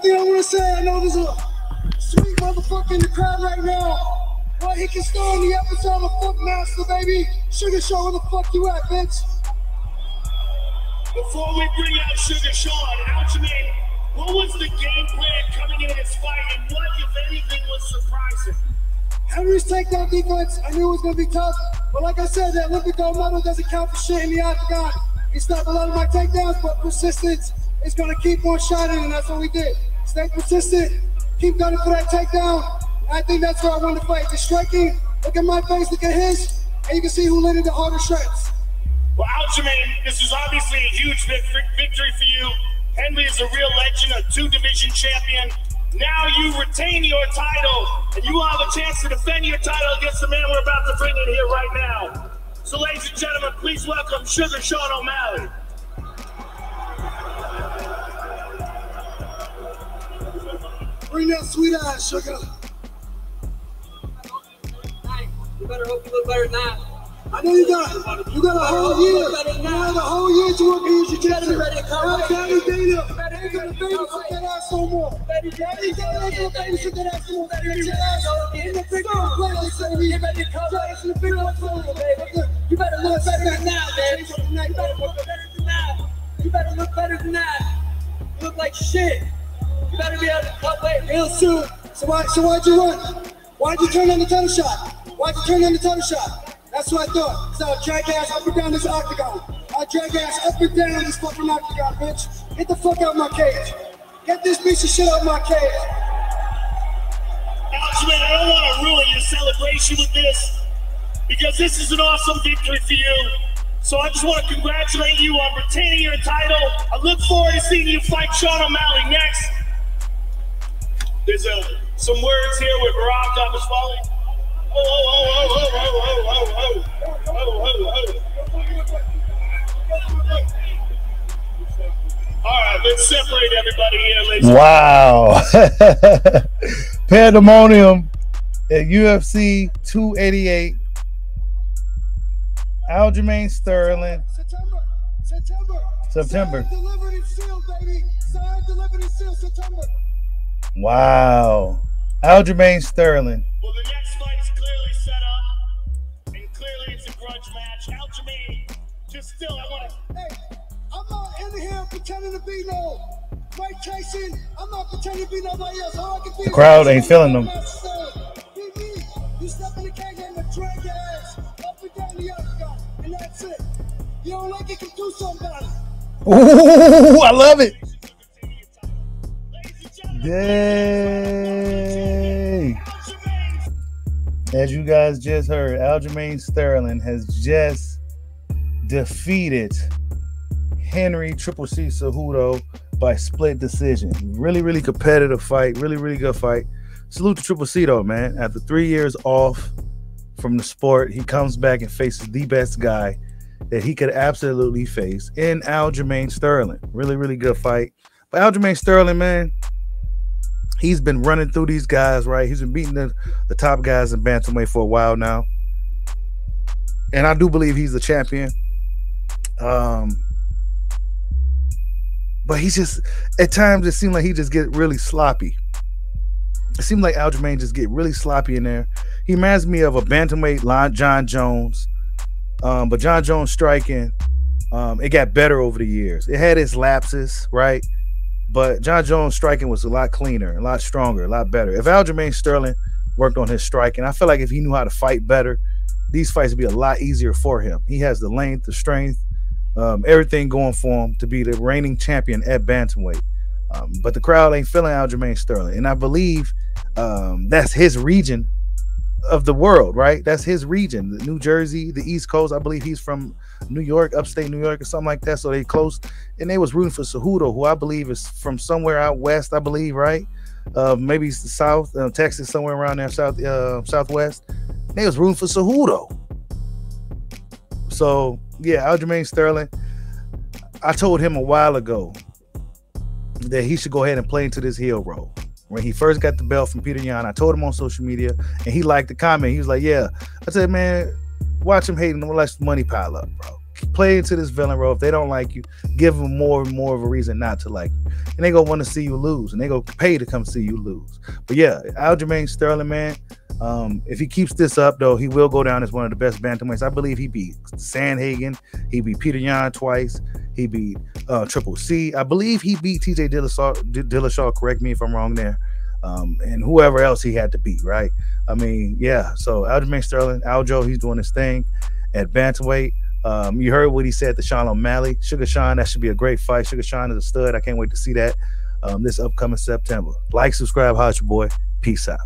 thing I want to say, I know there's a sweet motherfucker in the crowd right now. Well, he can star in the episode of Fuck Master, baby. Sugar Show, where the fuck you at, bitch? Before we bring out Sugar Sean, Aljamain, what was the game plan coming into this fight, and what, if anything, was surprising? Henry's takedown defense, I knew it was going to be tough. But like I said, that Olympic gold medal doesn't count for shit in the octagon. He stopped a lot of my takedowns, but persistence is going to keep on shining, and that's what we did. Stay persistent, keep gunning for that takedown. I think that's where I won the fight. The striking, look at my face, look at his, and you can see who it the harder shreds. Well, Aljamain, this is obviously a huge victory for you. Henry is a real legend, a two-division champion. Now you retain your title, and you will have a chance to defend your title against the man we're about to bring in here right now. So, ladies and gentlemen, please welcome Sugar Sean O'Malley. Bring that sweet ass, Sugar. You better hope you look better than that. I know you got you got a whole year. You got a whole year to work your jiu-jitsu. Dana ain't gonna babysit that ass no more. Dana ain't gonna babysit that ass no more. Get your ass in the big one play, they say me. Get your ass in the big one play, baby. You better look better than that, man. You better look better than that. You better look better than that. You look like shit. Better be to cut weight real soon. So why so why'd you run? Why'd you turn on the title shot? Why'd you turn on the title shot? That's what I thought. So I'll drag ass up and down this octagon. I'll drag ass up and down this fucking octagon, bitch. Get the fuck out of my cage. Get this piece of shit out of my cage. Aljamain, I don't want to ruin your celebration with this because this is an awesome victory for you. So I just want to congratulate you on retaining your title. I look forward to seeing you fight Sean O'Malley next. There's uh, some words here with Barack Abaswali. All right, let's separate everybody here, ladies. Wow. Pandemonium at UFC 288. Aljamain Sterling. September. September. September. Signed, delivered, and sealed, baby. Signed, delivered, and sealed. September. Wow. Aljamain Sterling. Well, the next fight is clearly set up, and clearly it's a grudge match. Aljamain, just still, I want to. Hey, I'm not in here pretending to be no Mike Tyson. I'm not pretending to be nobody else. All I can be The crowd ain't feeling them. Be. You step in the cage and drag your ass up and down the octagon, and that's it. You don't like it, can do something about it. Ooh, I love it. Yay. As you guys just heard, Aljamain Sterling has just defeated Henry Triple C Cejudo by split decision. Really, really competitive fight. Really, really good fight. Salute to Triple C though, man. After three years off from the sport, he comes back and faces the best guy that he could absolutely face in Aljamain Sterling. Really, really good fight. But Aljamain Sterling, man, he's been running through these guys, right? He's been beating the, the top guys in bantamweight for a while now. And I do believe he's the champion. Um, but he's just at times it seemed like he just get really sloppy. It seemed like Aljamain just get really sloppy in there. He reminds me of a bantamweight Jon Jones. Um, but Jon Jones striking, um, it got better over the years. It had its lapses, right? But Jon Jones striking was a lot cleaner, a lot stronger, a lot better. If Aljamain Sterling worked on his striking, I feel like if he knew how to fight better, these fights would be a lot easier for him. He has the length, the strength, um, everything going for him to be the reigning champion at bantamweight. Um, but the crowd ain't feeling Aljamain Sterling, and I believe um, that's his region of the world, right? That's his region, New Jersey, the East Coast. I believe he's from New York, upstate New York, or something like that. So they close, and they was rooting for Cejudo, who I believe is from somewhere out west. I believe, right? Uh, maybe South, uh, Texas, somewhere around there, South, uh, Southwest. They was rooting for Cejudo. So yeah, Aljamain Sterling. I told him a while ago that he should go ahead and play into this heel role. When he first got the belt from Petr Yan, I told him on social media, and he liked the comment. He was like, "Yeah." I said, "Man, watch him hating, the money pile up, bro. play into this villain role. If they don't like you, give them more and more of a reason not to like you. And they gonna want to see you lose, and they go pay to come see you lose. But yeah, Aljamain Sterling, man. Um, if he keeps this up, though, he will go down as one of the best bantamweights. I believe he beat Sandhagen, he beat Petr Yan twice, he beat uh, Triple C. I believe he beat TJ Dillashaw. Dillashaw, correct me if I'm wrong there. Um, and whoever else he had to beat, right? I mean, yeah. So Aljamain Sterling, Aljo, he's doing his thing at bantamweight. Um, you heard what he said to Sean O'Malley. Sugar Sean, that should be a great fight. Sugar Sean is a stud. I can't wait to see that um, this upcoming September. Like, subscribe, hot your boy. Peace out.